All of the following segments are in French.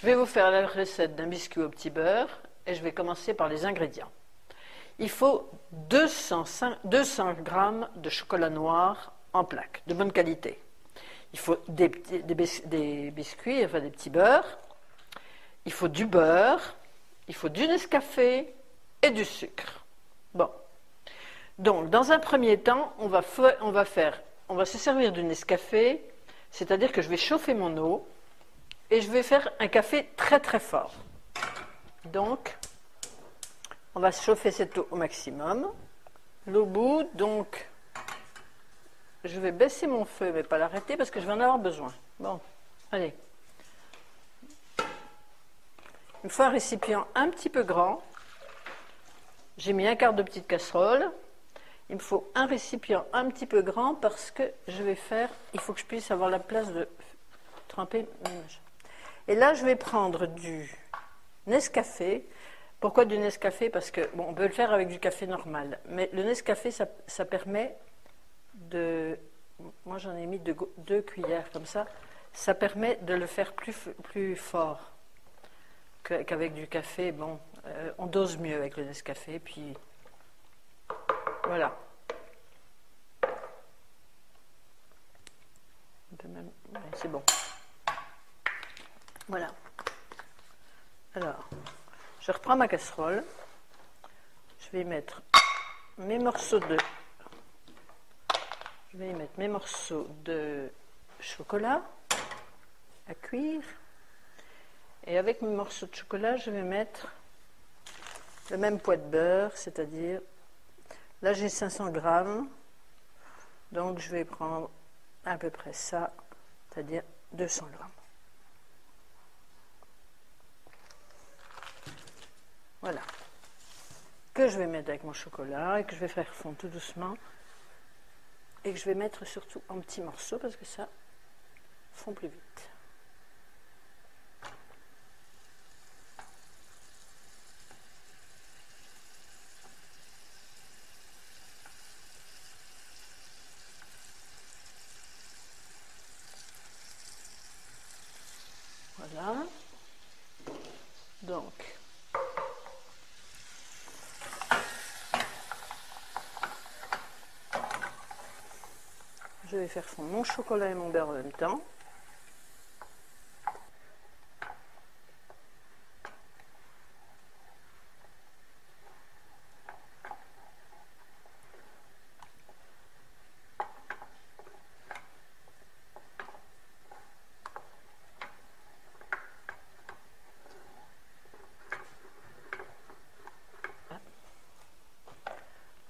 Je vais vous faire la recette d'un biscuit au petit beurre et je vais commencer par les ingrédients. Il faut 200, 200 g de chocolat noir en plaque, de bonne qualité. Il faut des, biscuits, enfin des petits beurres. Il faut du beurre. Il faut du Nescafé et du sucre. Bon. Donc, dans un premier temps, on va se servir du Nescafé, c'est-à-dire que je vais chauffer mon eau et je vais faire un café très très fort. Donc, on va chauffer cette eau au maximum. L'eau bout, donc je vais baisser mon feu, mais pas l'arrêter parce que je vais en avoir besoin. Bon, allez. Me faut un récipient un petit peu grand. J'ai mis un quart de petite casserole. Il me faut un récipient un petit peu grand parce que je vais faire, il faut que je puisse avoir la place de tremper. Et là, je vais prendre du Nescafé. Pourquoi du Nescafé? Parce que, bon, on peut le faire avec du café normal, mais le Nescafé, ça, permet de. Moi, j'en ai mis deux, cuillères comme ça. Ça permet de le faire plus, plus fort qu'avec du café. Bon, euh, on dose mieux avec le Nescafé, puis voilà. C'est bon. Voilà. Alors, je reprends ma casserole. Je vais y mettre mes morceaux de. Y mettre mes morceaux de chocolat à cuire. Et avec mes morceaux de chocolat, je vais mettre le même poids de beurre, c'est-à-dire, là j'ai 500 grammes, donc je vais prendre à peu près ça, c'est-à-dire 200 grammes. Voilà. Que je vais mettre avec mon chocolat et que je vais faire fondre tout doucement. Et que je vais mettre surtout en petits morceaux parce que ça fond plus vite. Voilà. Donc, Je vais faire fondre mon chocolat et mon beurre en même temps.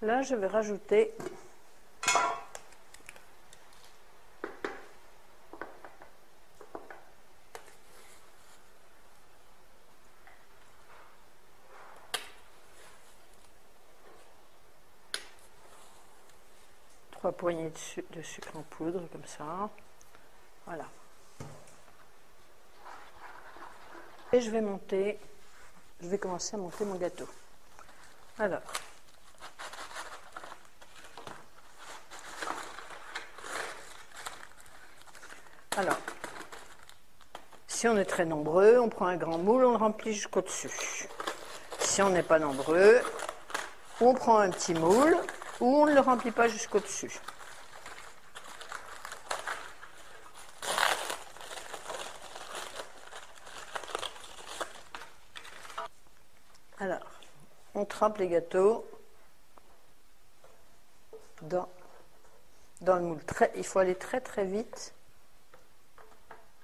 Là, je vais rajouter trois poignées de, sucre en poudre, comme ça. Voilà. Et je vais monter, je vais commencer à monter mon gâteau. Alors, alors, si on est très nombreux, on prend un grand moule, on le remplit jusqu'au dessus. Si on n'est pas nombreux, on prend un petit moule, ou on ne le remplit pas jusqu'au dessus. Alors, on trempe les gâteaux dans, dans le moule. il faut aller très très vite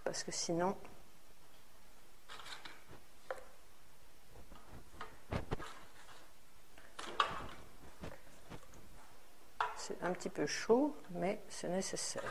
parce que sinon C'est un petit peu chaud, mais c'est nécessaire.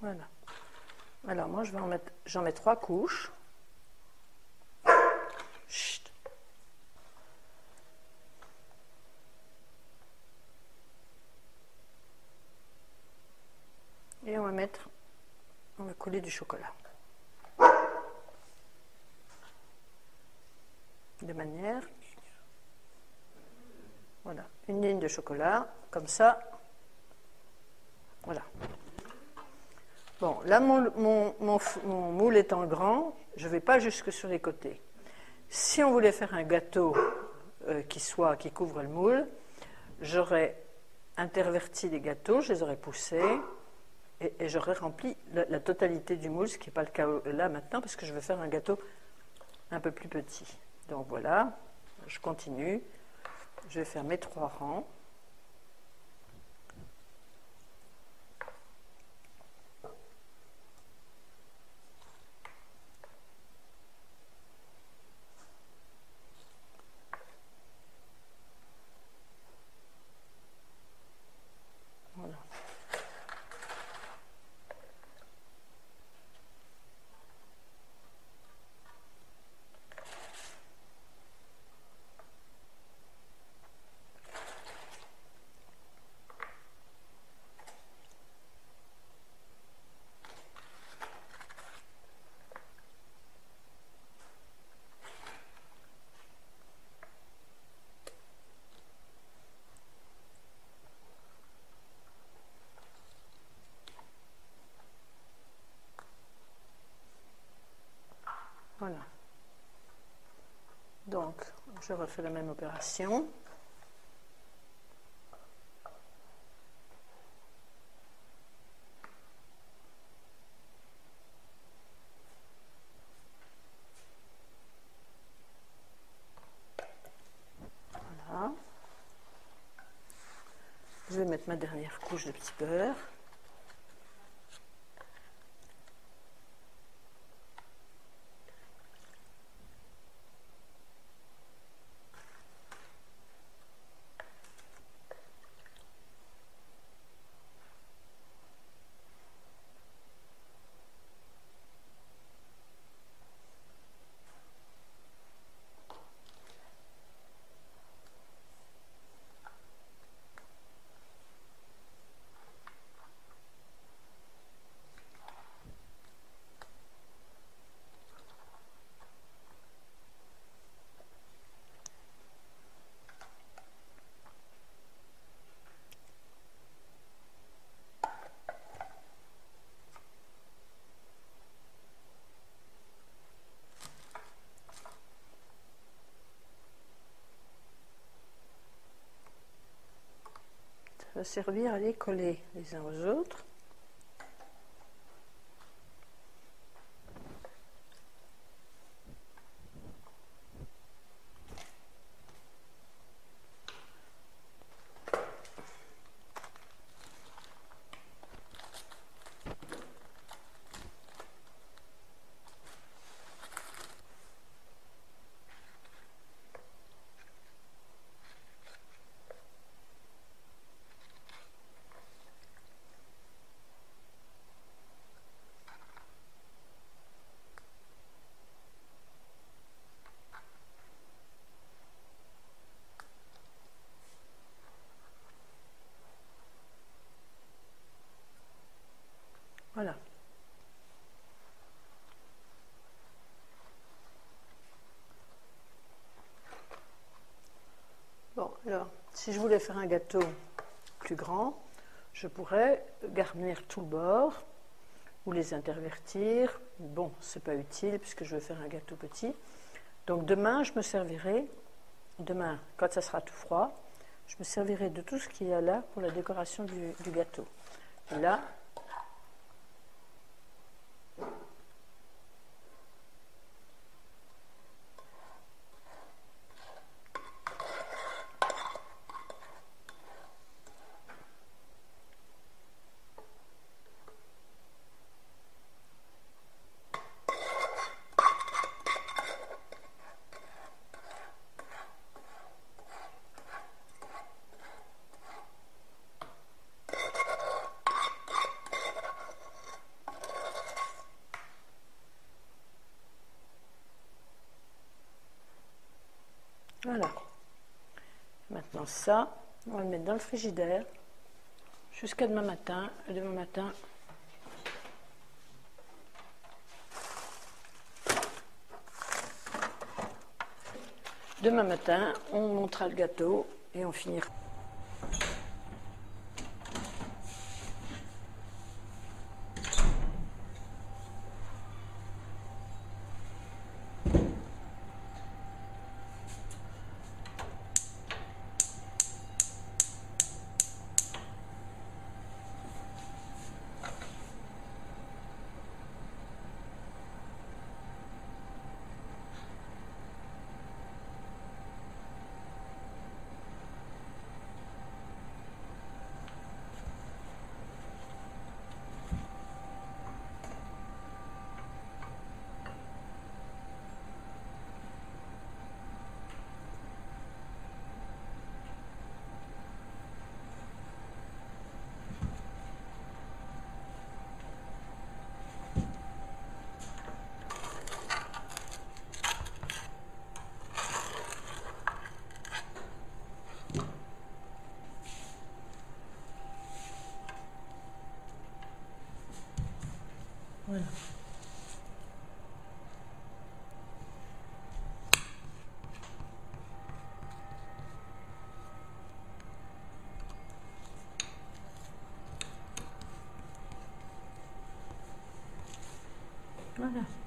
Voilà. Alors moi je vais en mettre, j'en mets trois couches. va mettre, du chocolat. De manière, voilà, une ligne de chocolat, comme ça. Voilà. Bon, là, mon, moule étant grand, je ne vais pas jusque sur les côtés. Si on voulait faire un gâteau euh, qui, soit, qui couvre le moule, j'aurais interverti les gâteaux, je les aurais poussés et, j'aurais rempli la, totalité du moule, ce qui n'est pas le cas là maintenant parce que je veux faire un gâteau un peu plus petit. Donc voilà, je continue. Je vais faire mes trois rangs. Voilà. Donc, je refais la même opération. Voilà. Je vais mettre ma dernière couche de petit beurre. Servir à les coller les uns aux autres. Voilà. Bon, alors, si je voulais faire un gâteau plus grand, je pourrais garnir tout le bord ou les intervertir. Bon, c'est pas utile puisque je veux faire un gâteau petit. Donc demain, je me servirai, demain, quand ça sera tout froid, je me servirai de tout ce qu'il y a là pour la décoration du, gâteau. Là, Voilà. Maintenant ça, on va le mettre dans le frigidaire jusqu'à demain matin. Et demain matin, demain matin, on montera le gâteau et on finira. Voilà. Voilà.